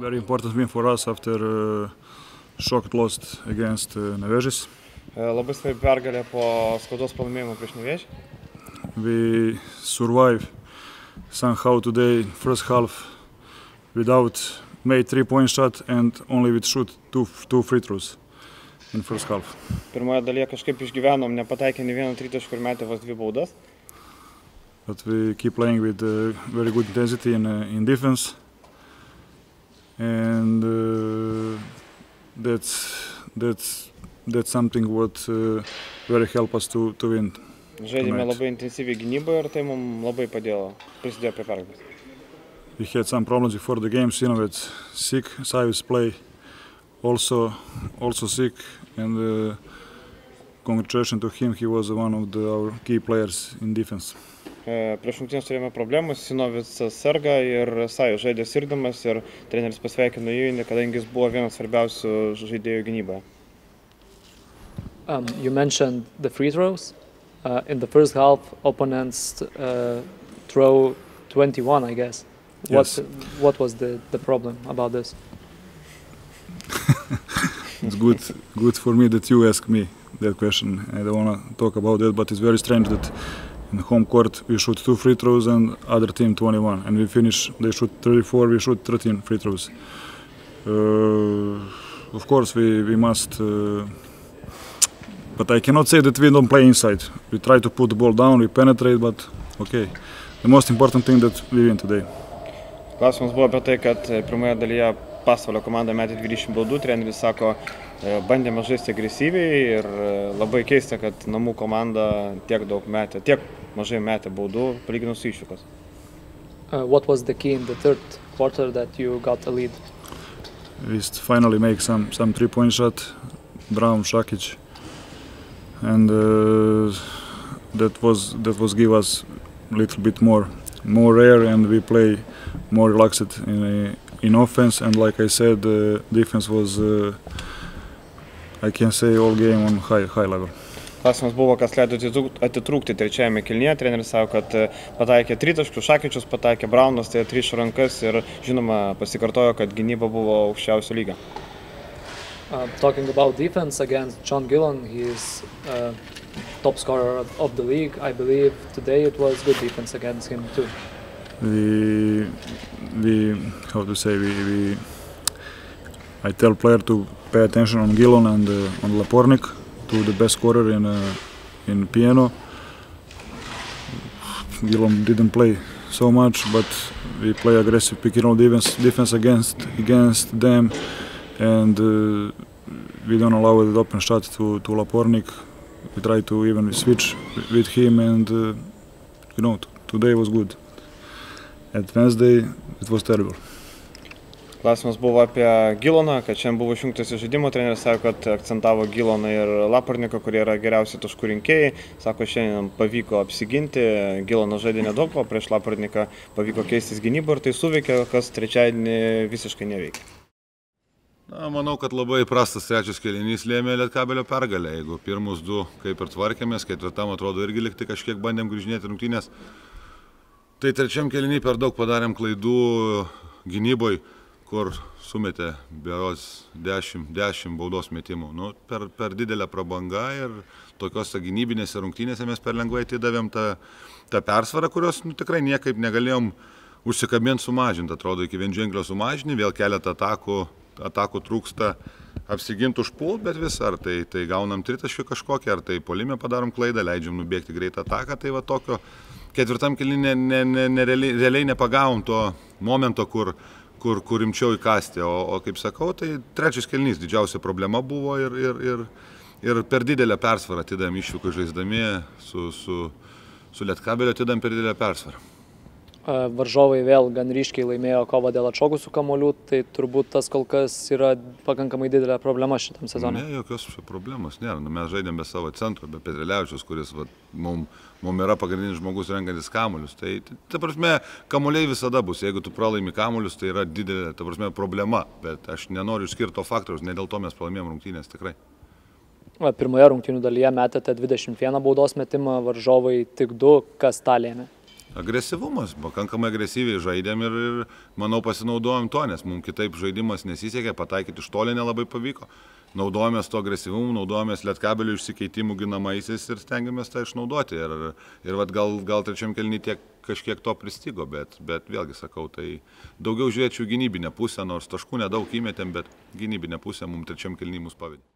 very important win for us after uh, shocked loss against uh, Nevežis. E, Labai svarbi pergalė po skaudos pralaimėjimo prieš Nevėžį. We survived somehow today first half without made three point shot and only with shoot two two free throws in first half. Pirmoje dalyje kažkaip išgyvenom, nepataikė nei vieno tritaško ir metė vos dvi baudas. But we keep playing with uh, very good intensity in uh, in defense, and uh, that's that's that's something what uh, very help us to to win. Žaidėme labai intensyviai gynyboje ir tai mums labai padėjo, prisidėjo prie pergalės. We had some problems before the game. Sinovet sick, Savis play also also sick, and uh, congratulations to him. He was one of the, our key players in defense. E, Prieš rungtynės turėjome problemų, Sinovicas serga ir Sajus žaidė sirgdamas ir treneris pasveikino jį, kadangi jis buvo vienas svarbiausių žaidėjų gynyboje. Um, you mentioned the free throws. Uh, in the first half, opponents uh, throw 21, I guess. What, Yes. what was the, the problem about this? It's good good for me that you ask me that question. I don't want to talk about that, but it's very strange that in home court we shoot two free throws and other team 21, and we finish. They shoot 34, we shoot 13 free throws. Uh, of course, we we must. Uh, but I cannot say that we don't play inside. We try to put the ball down, we penetrate, but okay. The most important thing that we win today. Klausimas buvo apie tai, kad pirmoje dalyje pasvalio komanda metė 20 baudų, treneris sako, bandėme žaisti agresyviai ir labai keista, kad namų komanda tiek daug metė, tiek mažai metė baudų, palyginus su iššūkos. Uh, what was the key in the third quarter that you got a lead? we st- finally make some some three point shot Brown Shakic and uh, that was that was give us a little bit more more air and we play more relaxed in in offense and like I said uh, defense was uh, I can say all game on high high level Klausimas buvo, kas leido atitrūk- atitrūkti trečiajame kilnyje. Treneris sako, kad e, pataikė tritaškius, šakyčius pataikė Braunas, tai trys rankas ir žinoma pasikartojo, kad gynyba buvo aukščiausio lygio. Uh, talking about defense against John Gillen, he's uh, top scorer of- the league. I believe today it was good defense against him too. we we how to say we, we I tell player to pay attention on Gilon and uh, on Lapornik to the best scorer in uh, in piano. Gilon didn't play so much, but we play aggressive pick and roll defense defense against against them, and uh, we don't allow the open shot to to Lapornik. We try to even switch with him, and uh, you know today was good. At Wednesday it was terrible. Klausimas buvo apie Giloną, kad šiandien buvo išjungtas iš žaidimo, treneris sako, kad akcentavo Giloną ir Laparniką, kurie yra geriausi taškų rinkėjai. Sako, šiandien pavyko apsiginti, Gilonas žaidė nedaug, o prieš Laparniką pavyko keistis gynybą ir tai suveikė, kas trečiadienį visiškai neveikia. Na, manau, kad labai prastas trečias kelinys lėmė Lietkabelio pergalę. Jeigu pirmus du kaip ir tvarkėmės, ketvirtam atrodo irgi likti kažkiek bandėm grįžinėti rungtynės. Tai trečiam keliniui per daug padarėm klaidų gynyboj, kur sumetė beros 10, 10 baudos metimų. Nu, per, per didelę prabangą ir tokiuose gynybinėse rungtynėse mes per lengvai atidavėm tą, tą persvarą, kurios nu, tikrai niekaip negalėjom užsikabinti sumažinti. Atrodo, iki vienženklio sumažinti, vėl keletą atakų, atakų trūksta apsiginti užpult, bet vis ar tai, tai gaunam tritaškį kažkokį, ar tai polime padarom klaidą, leidžiam nubėgti greitą ataką, tai va tokio ketvirtam keliniui ne, ne, ne, ne, realiai, realiai nepagavom to momento, kur, kur, kur rimčiau įkasti. O, o kaip sakau, tai trečias kelnys didžiausia problema buvo ir, ir, ir, ir per didelę persvarą atidam iššūkį žaisdami su, su, su Lietkabelio atidam per didelę persvarą. Varžovai vėl gan ryškiai laimėjo kovą dėl atšokusių kamolių, tai turbūt tas kol kas yra pakankamai didelė problema šitam sezonui. Ne, jokios problemos nėra. Nu, mes žaidėm be savo centro, be Petreliaučius, kuris mums mum yra pagrindinis žmogus renkantis kamuolius. Tai, ta prasme, kamuoliai visada bus. Jeigu tu pralaimi kamuolius, tai yra didelė, ta prasme, problema. Bet aš nenoriu išskirti to faktoriaus, ne dėl to mes pralaimėjom rungtynės tikrai. Pirmoje rungtynių dalyje metėte 21 baudos metimą, varžovai tik 2, kas tą lėmė. Agresyvumas. Pakankamai agresyviai žaidėm ir ir manau pasinaudojom tuo nes mum kitaip žaidimas nesisekė pataikyt iš toli nelabai pavyko. Naudojomės tuo agresyvumu naudojomės lietkabelio išsikeitimu ginamaisiais ir stengiamės tą išnaudoti. Ir ir vat gal gal trečiam kėliny tiek kažkiek to pristigo bet bet vėlgi sakau tai daugiau žiūrėčiau gynybinę pusę nors taškų nedaug įmetėm bet gynybinė pusė mum trečiam kėliny mus pavedė